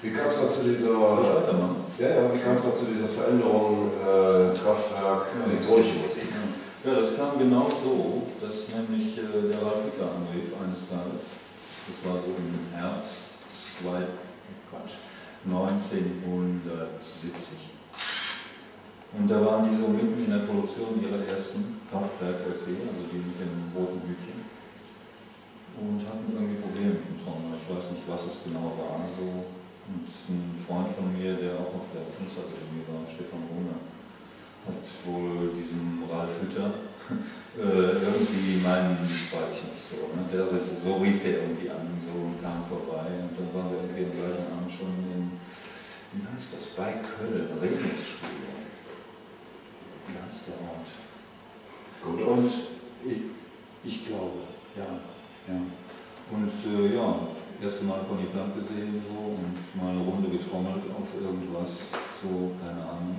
Wie kam es da zu dieser, ja, wie da zu dieser Veränderung äh, Kraftwerk, Ja. elektronische Musik? Ja, das kam genau so, dass nämlich äh, der Ralf Hitler anrief eines Tages. Das war so im Herbst 2, Quatsch, 1970. Und da waren die so mitten in der Produktion ihrer ersten Kraftwerk-LP, also die mit dem roten Hütchen. Und hatten irgendwie Probleme mit dem Trommel. Ich weiß nicht, was es genau war. So. Und ein Mir, der auch auf der Kunstakademie war, Stefan Brunner, hat wohl diesem Ralf Hütter äh, irgendwie meinen, weiß ich nicht so, ne? der, so rief der irgendwie an so und kam vorbei und dann waren wir irgendwie am gleichen Abend schon in, wie heißt das, bei Köln, Regensschule. Wie heißt der Ort? Gut, Und ich, ich glaube, ja, ja. Und äh, ja, erste Mal Conny Plank gesehen so und mal eine Runde getrommelt auf irgendwas, so, keine Ahnung.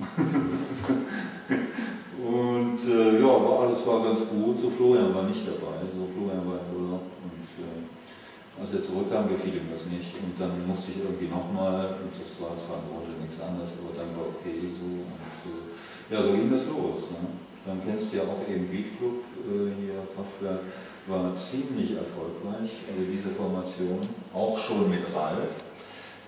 und äh, ja, war, alles war ganz gut, so Florian war nicht dabei, so Florian war im Urlaub und äh, als er zurückkam, gefiel ihm das nicht und dann musste ich irgendwie nochmal, und das war zwar im Grunde nichts anderes, aber dann war okay so und äh, ja, so ging das los. Ne? Dann kennst du ja auch eben Beat Club äh, hier, Kraftwerk, war ziemlich erfolgreich, also diese Formation, auch schon mit Ralf,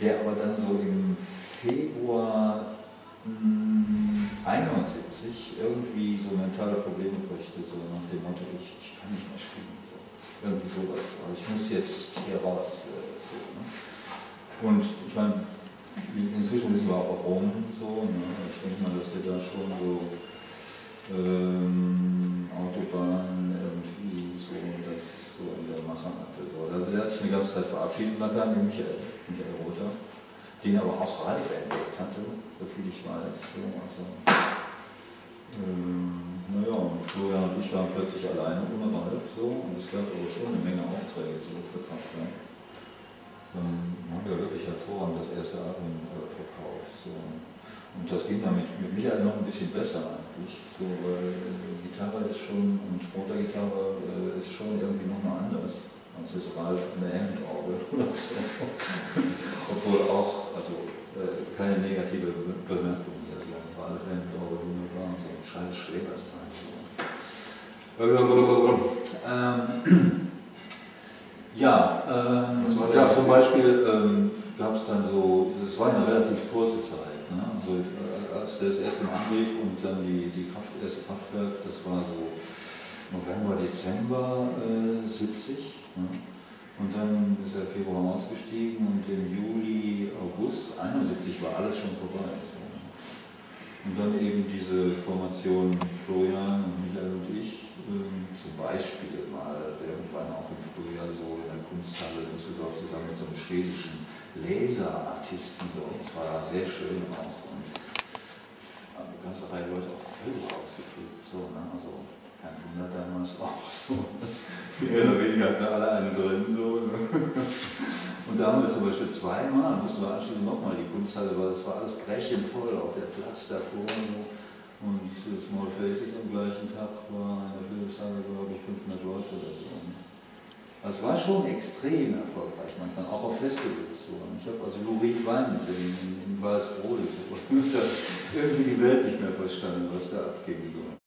der aber dann so im Februar mh, 71 irgendwie so mentale Probleme kriegte, so nach dem Motto, ich, ich kann nicht mehr spielen. So. Irgendwie sowas, aber ich muss jetzt hier raus. Äh, so, ne? Und ich meine, inzwischen wissen wir auch warum so. Ne? Ich denke mal, dass wir da schon so ähm, Autobahn irgendwie so das so in der Mache hatte. So. Also der hat sich eine ganze Zeit verabschiedet, dann kam der Michael, Michael Rother, den aber auch Ralf entdeckt hatte, so viel ich weiß. So. Also, ähm, naja, und Florian und ich waren plötzlich alleine ohne Ralf so, und es gab aber schon eine Menge Aufträge so für Kraftwerk. Dann haben wir wirklich hervorragend das erste Album äh, verkauft. So. Und das ging dann mit, Michael noch ein bisschen besser eigentlich, so, weil äh, Gitarre ist schon, und Motorgitarre äh, ist schon irgendwie nochmal anders, als ist Ralf eine Hammond-Orgel oder so. Obwohl auch, also äh, keine negative Be Bemerkung hier, die Ralf Hammond-Orgel wunderbar, so ein scheiß Schlägerstein. So. Ähm, ja, ähm, ja, zum Beispiel ähm, gab es dann so, es war eine relativ kurze Zeit. Ne? Also, äh, als der das erste Mal anrief und dann die, die Kraft, erste Kraftwerk, das war so November, Dezember äh, 70. Ne? Und dann ist er Februar ausgestiegen und im Juli, August 71 war alles schon vorbei. So. ne? Und dann eben diese Formation Florian und Michael und ich, ähm, zum Beispiel mal irgendwann auch im Frühjahr so in der Kunsthalle in Düsseldorf zusammen mit so einem schwedischen Laserartisten bei uns, war sehr schön auch und eine ganze Reihe Leute auch völlig ausgeflippt, so, ne? also kein Wunder damals auch so. Mehr oder weniger hatten alle einen drin, so. Ne? Und da haben wir zum Beispiel zweimal, mussten wir anschließend nochmal die Kunsthalle, weil es war alles brechend voll auf der Platz davor. So. Und Small Faces am gleichen Tag war in der Philipshalle, glaube ich, 500 Leute oder so. Das war schon extrem erfolgreich, manchmal auch auf Festivals. Ich habe also Lou Reed weinen sehen in, in Weißbrode. Und da irgendwie die Welt nicht mehr verstanden, was da abging. So.